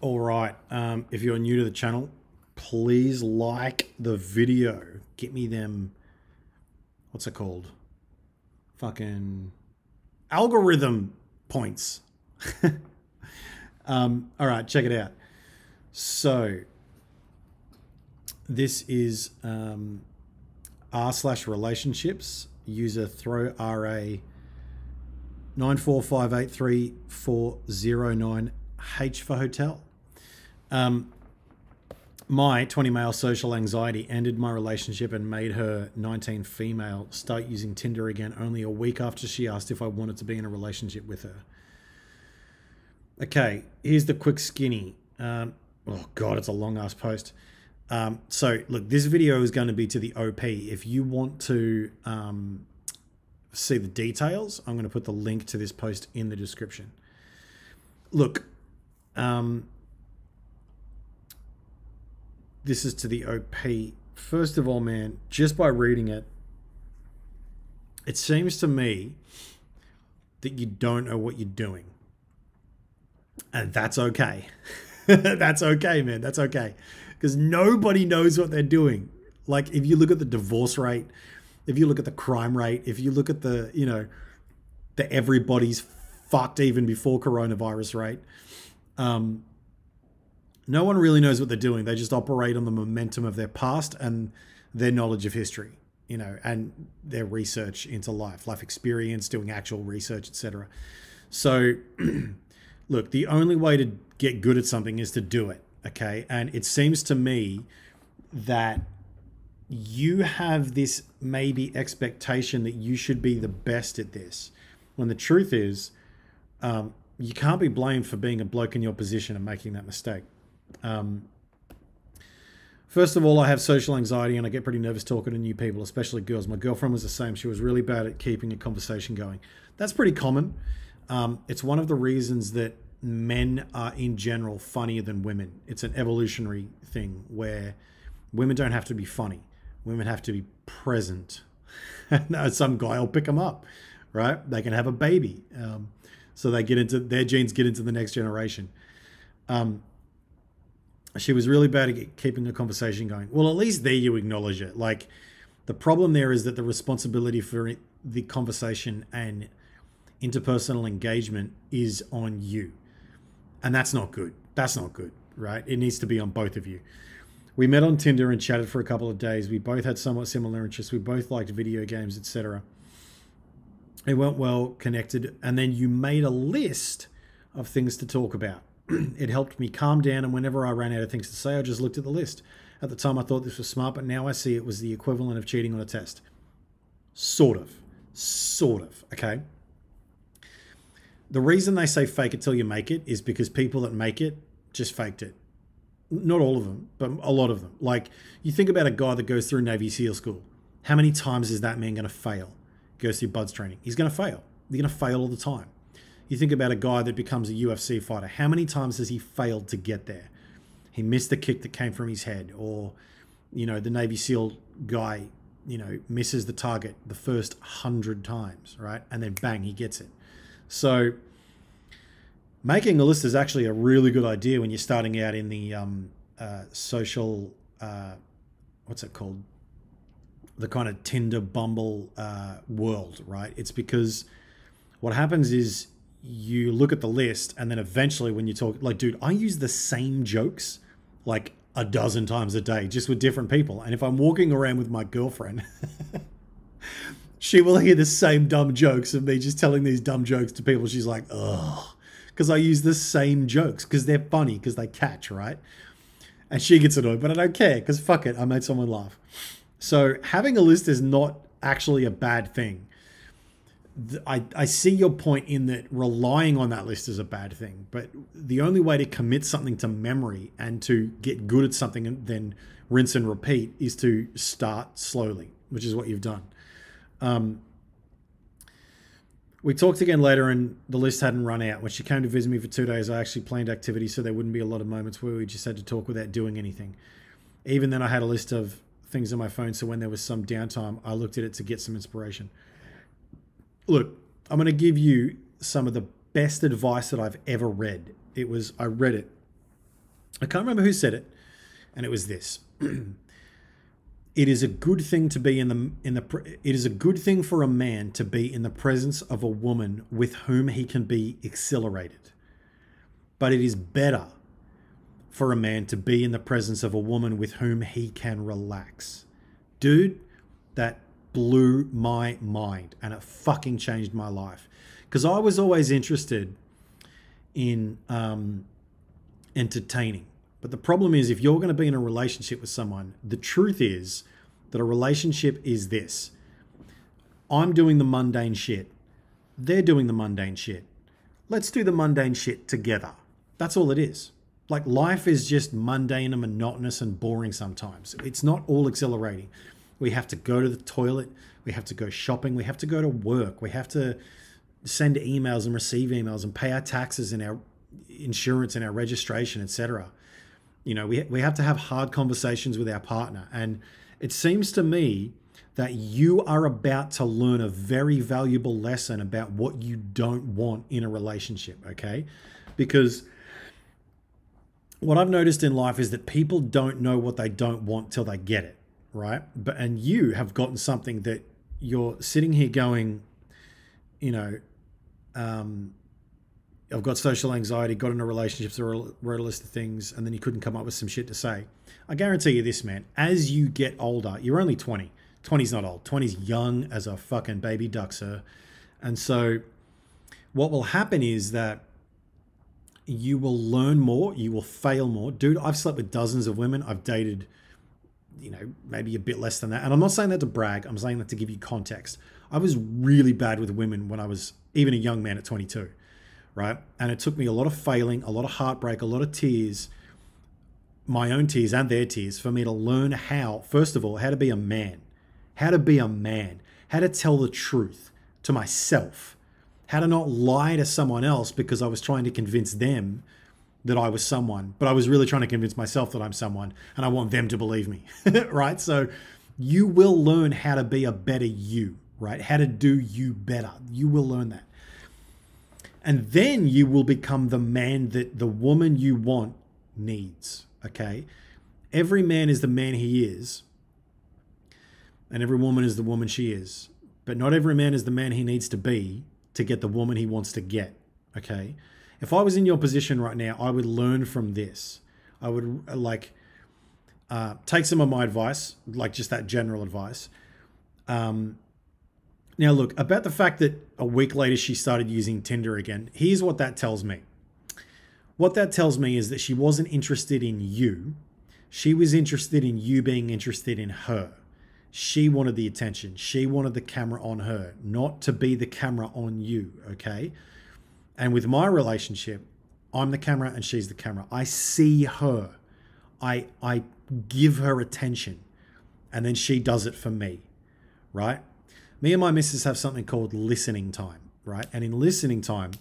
All right. Um, if you're new to the channel, please like the video. Get me them. What's it called? Fucking algorithm points. um, all right, check it out. So, this is um, r slash relationships. User throw ra nine four five eight three four zero nine H for hotel. Um, my 20 male social anxiety ended my relationship and made her 19 female start using Tinder again only a week after she asked if I wanted to be in a relationship with her. Okay, here's the quick skinny. Um, oh, God, it's a long ass post. Um, so, look, this video is going to be to the OP. If you want to um, see the details, I'm going to put the link to this post in the description. Look, um, this is to the OP. First of all, man, just by reading it, it seems to me that you don't know what you're doing. And that's okay. that's okay, man. That's okay. Because nobody knows what they're doing. Like, if you look at the divorce rate, if you look at the crime rate, if you look at the, you know, the everybody's fucked even before coronavirus rate, um, no one really knows what they're doing. They just operate on the momentum of their past and their knowledge of history, you know, and their research into life, life experience, doing actual research, etc. So, look, the only way to get good at something is to do it, okay? And it seems to me that you have this maybe expectation that you should be the best at this, when the truth is, um, you can't be blamed for being a bloke in your position and making that mistake. Um, first of all, I have social anxiety and I get pretty nervous talking to new people, especially girls. My girlfriend was the same. She was really bad at keeping a conversation going. That's pretty common. Um, it's one of the reasons that men are in general funnier than women. It's an evolutionary thing where women don't have to be funny. Women have to be present. Some guy will pick them up, right? They can have a baby. Um, so they get into their genes get into the next generation. Um, she was really bad at keeping the conversation going. Well, at least there you acknowledge it. Like the problem there is that the responsibility for the conversation and interpersonal engagement is on you. And that's not good. That's not good, right? It needs to be on both of you. We met on Tinder and chatted for a couple of days. We both had somewhat similar interests. We both liked video games, etc. It went well, connected, and then you made a list of things to talk about it helped me calm down. And whenever I ran out of things to say, I just looked at the list. At the time, I thought this was smart, but now I see it was the equivalent of cheating on a test. Sort of. Sort of. Okay. The reason they say fake it till you make it is because people that make it just faked it. Not all of them, but a lot of them. Like, you think about a guy that goes through Navy SEAL school. How many times is that man going to fail? Goes through BUD/S training. He's going to fail. He's going to fail all the time. You think about a guy that becomes a UFC fighter. How many times has he failed to get there? He missed the kick that came from his head, or, you know, the Navy SEAL guy, you know, misses the target the first hundred times, right? And then bang, he gets it. So, making a list is actually a really good idea when you're starting out in the um, uh, social, uh, what's it called? The kind of Tinder Bumble uh, world, right? It's because what happens is you look at the list and then eventually when you talk like dude i use the same jokes like a dozen times a day just with different people. And if i'm walking around with my girlfriend she will hear the same dumb jokes of me just telling these dumb jokes to people. She's like ugh because i use the same jokes because they're funny because they catch right? And she gets annoyed but i don't care because fuck it i made someone laugh. So having a list is not actually a bad thing I, I see your point in that relying on that list is a bad thing, but the only way to commit something to memory and to get good at something and then rinse and repeat is to start slowly, which is what you've done. Um, we talked again later, and the list hadn't run out. When she came to visit me for two days, I actually planned activities so there wouldn't be a lot of moments where we just had to talk without doing anything. Even then, I had a list of things on my phone, so when there was some downtime, I looked at it to get some inspiration look, I'm going to give you some of the best advice that I've ever read. It was, I read it I can't remember who said it, and it was this. it is a good thing to be in the in the it is a good thing for a man to be in the presence of a woman with whom he can be exhilarated. But it is better for a man to be in the presence of a woman with whom he can relax. Dude, that blew my mind and it fucking changed my life. Because I was always interested in um, entertaining. But the problem is, if you're going to be in a relationship with someone, the truth is that a relationship is this I'm doing the mundane shit, they're doing the mundane shit. Let's do the mundane shit together. That's all it is. Like life is just mundane and monotonous and boring sometimes. It's not all exhilarating. We have to go to the toilet, we have to go shopping, we have to go to work, we have to send emails and receive emails and pay our taxes and our insurance and our registration, etc. You know, we, we have to have hard conversations with our partner. And it seems to me that you are about to learn a very valuable lesson about what you don't want in a relationship, okay? Because what I've noticed in life is that people don't know what they don't want till they get it, right? But and you have gotten something that you're sitting here going, you know, um, I've got social anxiety, got into relationships, wrote a list of things, and then you couldn't come up with some shit to say. I guarantee you this, man. As you get older, you're only 20. 20's not old. 20's young as a fucking baby duck, sir. And so what will happen is that you will learn more, you will fail more. Dude, I've slept with dozens of women. I've dated, you know, maybe a bit less than that. And I'm not saying that to brag, I'm saying that to give you context. I was really bad with women when I was even a young man at 22 right? And it took me a lot of failing, a lot of heartbreak, a lot of tears, my own tears and their tears, for me to learn how, first of all, how to be a man, how to be a man, how to tell the truth to myself, how to not lie to someone else because I was trying to convince them that I was someone, but I was really trying to convince myself that I'm someone and I want them to believe me, right? So you will learn how to be a better you, right? How to do you better. You will learn that. And then you will become the man that the woman you want needs. Okay. Every man is the man he is, and every woman is the woman she is. But not every man is the man he needs to be to get the woman he wants to get. Okay. If I was in your position right now, I would learn from this. I would uh, like uh, take some of my advice, like just that general advice. Um, now, look, about the fact that a week later she started using Tinder again, here's what that tells me. What that tells me is that she wasn't interested in you. She was interested in you being interested in her. She wanted the attention. She wanted the camera on her, not to be the camera on you, okay? And with my relationship, I'm the camera and she's the camera. I see her. I I give her attention and then she does it for me, right? me and my missus have something called listening time, right? And in listening time,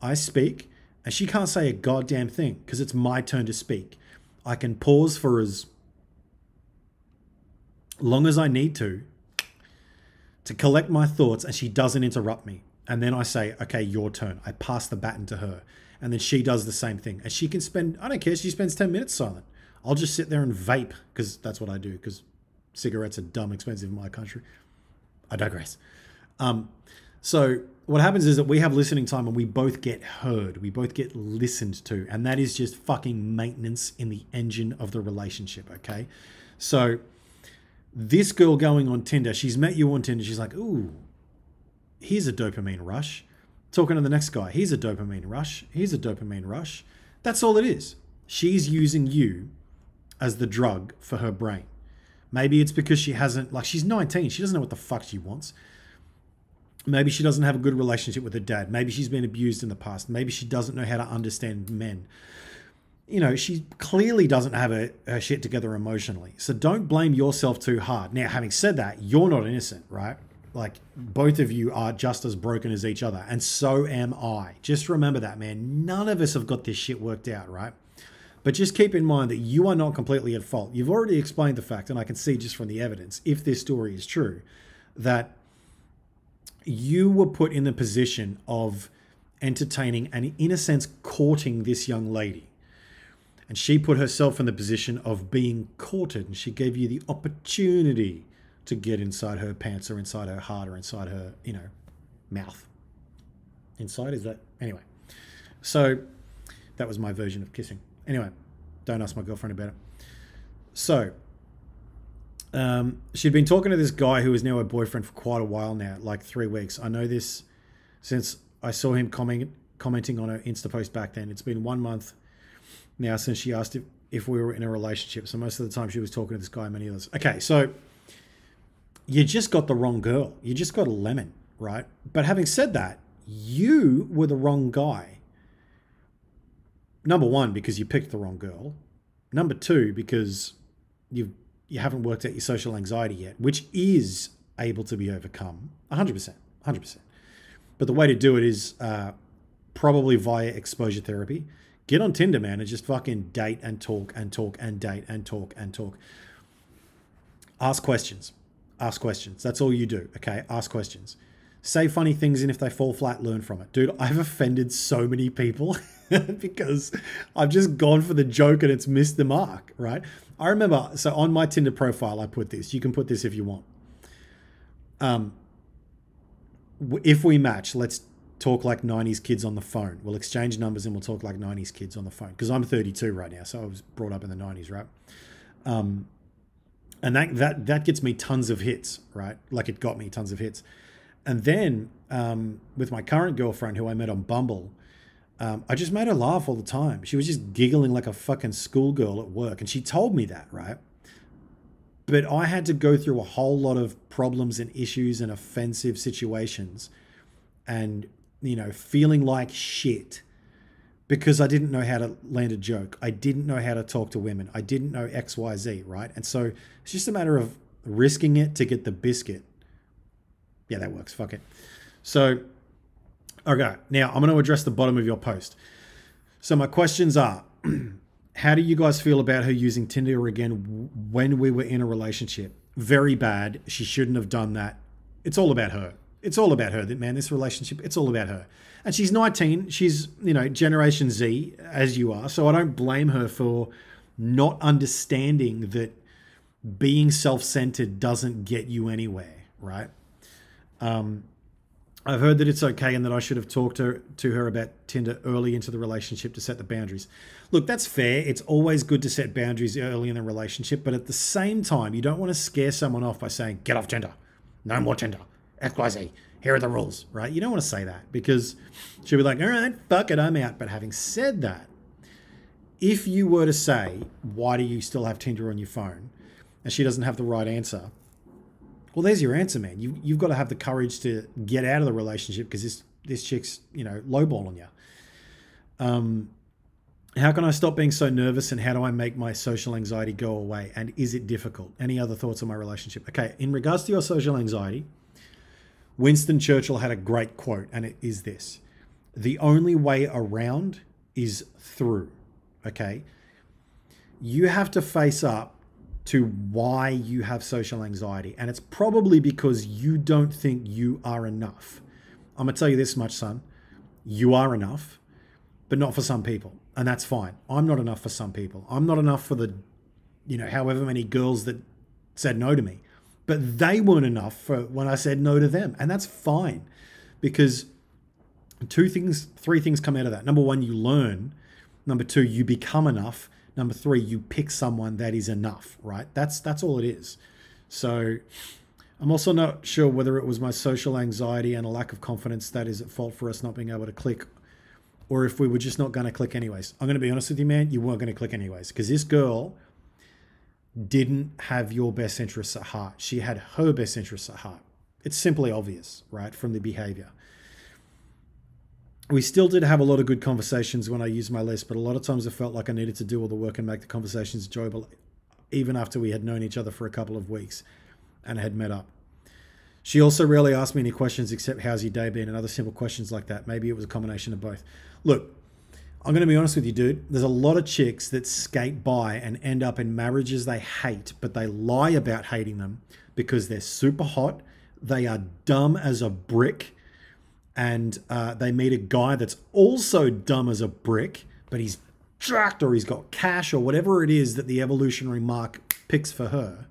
I speak and she can't say a goddamn thing because it's my turn to speak. I can pause for as long as I need to to collect my thoughts and she doesn't interrupt me. And then I say, okay, your turn. I pass the baton to her. And then she does the same thing. And she can spend, I don't care, she spends 10 minutes silent. I'll just sit there and vape because that's what I do because cigarettes are dumb expensive in my country. I digress. Um, so what happens is that we have listening time and we both get heard. We both get listened to. And that is just fucking maintenance in the engine of the relationship. Okay. So this girl going on Tinder, she's met you on Tinder. She's like, ooh, here's a dopamine rush. Talking to the next guy, here's a dopamine rush. Here's a dopamine rush. That's all it is. She's using you as the drug for her brain. Maybe it's because she hasn't, like, she's 19. She doesn't know what the fuck she wants. Maybe she doesn't have a good relationship with her dad. Maybe she's been abused in the past. Maybe she doesn't know how to understand men. You know, she clearly doesn't have her, her shit together emotionally. So don't blame yourself too hard. Now, having said that, you're not innocent, right? Like, both of you are just as broken as each other. And so am I. Just remember that, man. None of us have got this shit worked out, right? But just keep in mind that you are not completely at fault. You've already explained the fact, and I can see just from the evidence, if this story is true, that you were put in the position of entertaining and, in a sense, courting this young lady. And she put herself in the position of being courted, and she gave you the opportunity to get inside her pants or inside her heart or inside her, you know, mouth. Inside is that anyway. So that was my version of kissing. Anyway, don't ask my girlfriend about it. So um, she'd been talking to this guy who is now her boyfriend for quite a while now, like three weeks. I know this since I saw him comment, commenting on her Insta post back then. It's been one month now since she asked if, if we were in a relationship. So most of the time she was talking to this guy, and many others. Okay, so you just got the wrong girl. You just got a lemon, right? But having said that, you were the wrong guy. Number one, because you picked the wrong girl. Number two, because you've you haven't worked out your social anxiety yet, which is able to be overcome 100%. 100%. But the way to do it is uh, probably via exposure therapy. Get on Tinder, man, and just fucking date and talk and talk and date and talk and talk. Ask questions. Ask questions. That's all you do, okay? Ask questions. Say funny things, and if they fall flat, learn from it. Dude, I've offended so many people because I've just gone for the joke and it's missed the mark, right? I remember, so on my Tinder profile, I put this. You can put this if you want. Um, if we match, let's talk like 90s kids on the phone. We'll exchange numbers and we'll talk like 90s kids on the phone. Because I'm 32 right now, so I was brought up in the 90s, right? Um, and that that that gets me tons of hits, right? Like it got me tons of hits. And then um, with my current girlfriend, who I met on Bumble, um, I just made her laugh all the time. She was just giggling like a fucking schoolgirl at work, and she told me that, right? But I had to go through a whole lot of problems and issues and offensive situations, and you know, feeling like shit because I didn't know how to land a joke. I didn't know how to talk to women. I didn't know X, Y, Z, right? And so it's just a matter of risking it to get the biscuit. Yeah, that works. Fuck it. So Okay, now I'm going to address the bottom of your post. So my questions are how do you guys feel about her using Tinder again when we were in a relationship? Very bad. She shouldn't have done that. It's all about her. It's all about her. Man, this relationship, it's all about her. And she's 19. She's, you know, Generation Z, as you are. So I don't blame her for not understanding that being self centered doesn't get you anywhere, right? Um, I've heard that it's okay and that I should have talked to, to her about Tinder early into the relationship to set the boundaries. Look, that's fair. It's always good to set boundaries early in the relationship, but at the same time, you don't want to scare someone off by saying, get off Tinder, no more Tinder, XYZ, here are the rules, right? You don't want to say that because she'll be like, all right, fuck it, I'm out. But having said that, if you were to say, why do you still have Tinder on your phone? And she doesn't have the right answer, well, there's your answer, man. You you've got to have the courage to get out of the relationship because this this chick's you know lowballing you. Um, how can I stop being so nervous and how do I make my social anxiety go away? And is it difficult? Any other thoughts on my relationship? Okay, in regards to your social anxiety, Winston Churchill had a great quote, and it is this The only way around is through. Okay, you have to face up to why you have social anxiety. And it's probably because you don't think you are enough. I'm going to tell you this much, son. You are enough, but not for some people. And that's fine. I'm not enough for some people. I'm not enough for the, you know, however many girls that said no to me. But they weren't enough for when I said no to them. And that's fine because two things, three things come out of that. Number one, you learn. Number two, you become enough. Number three, you pick someone that is enough, right? That's that's all it is. So I'm also not sure whether it was my social anxiety and a lack of confidence that is at fault for us not being able to click, or if we were just not going to click anyways. I'm going to be honest with you, man. You weren't going to click anyways because this girl didn't have your best interests at heart. She had her best interests at heart. It's simply obvious, right, from the behavior we still did have a lot of good conversations when I used my list, but a lot of times I felt like I needed to do all the work and make the conversations enjoyable, even after we had known each other for a couple of weeks and had met up. She also rarely asked me any questions except how's your day been and other simple questions like that. Maybe it was a combination of both. Look, I'm going to be honest with you, dude. There's a lot of chicks that skate by and end up in marriages they hate, but they lie about hating them because they're super hot, they are dumb as a brick, and uh, they meet a guy that's also dumb as a brick, but he's jacked or he's got cash or whatever it is that the evolutionary mark picks for her.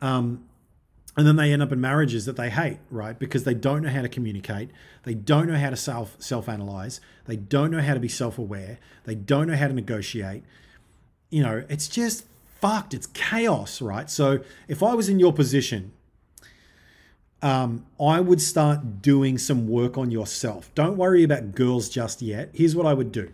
Um, and then they end up in marriages that they hate, right? Because they don't know how to communicate, they don't know how to self self analyze, they don't know how to be self aware, they don't know how to negotiate. You know, it's just fucked. It's chaos, right? So if I was in your position, um, I would start doing some work on yourself. Don't worry about girls just yet. Here's what I would do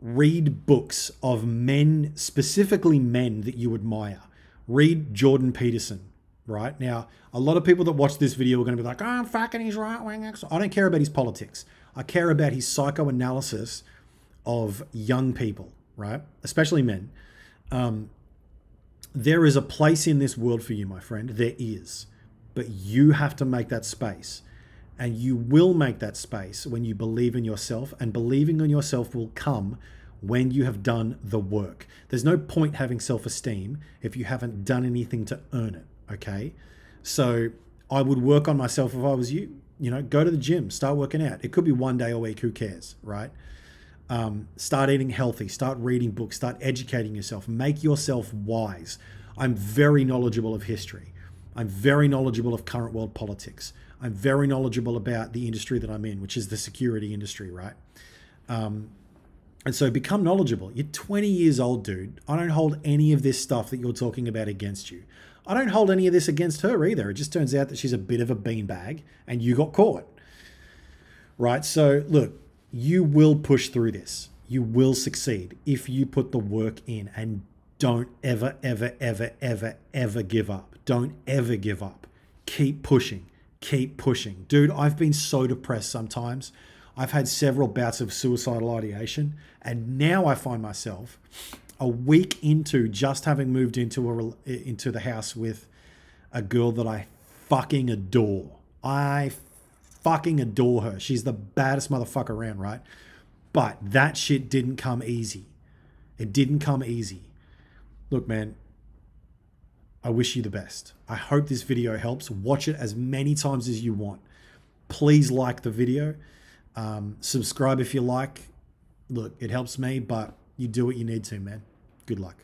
read books of men, specifically men that you admire. Read Jordan Peterson, right? Now, a lot of people that watch this video are going to be like, oh, I'm fucking he's right wing. I don't care about his politics. I care about his psychoanalysis of young people, right? Especially men. Um, there is a place in this world for you, my friend. There is. But you have to make that space. And you will make that space when you believe in yourself, and believing in yourself will come when you have done the work. There's no point having self esteem if you haven't done anything to earn it. Okay. So I would work on myself if I was you. You know, go to the gym, start working out. It could be one day a week, who cares, right? Um, start eating healthy, start reading books, start educating yourself, make yourself wise. I'm very knowledgeable of history. I'm very knowledgeable of current world politics. I'm very knowledgeable about the industry that I'm in, which is the security industry, right? Um, and so become knowledgeable. You're 20 years old, dude. I don't hold any of this stuff that you're talking about against you. I don't hold any of this against her either. It just turns out that she's a bit of a beanbag and you got caught. Right? So, look, you will push through this. You will succeed if you put the work in and don't ever, ever, ever, ever, ever give up. Don't ever give up. Keep pushing. Keep pushing. Dude, I've been so depressed sometimes. I've had several bouts of suicidal ideation, and now I find myself a week into just having moved into a into the house with a girl that I fucking adore. I fucking adore her. She's the baddest motherfucker around, right? But that shit didn't come easy. It didn't come easy. Look, man, I wish you the best. I hope this video helps. Watch it as many times as you want. Please like the video. Um, subscribe if you like. Look, it helps me, but you do what you need to, man. Good luck.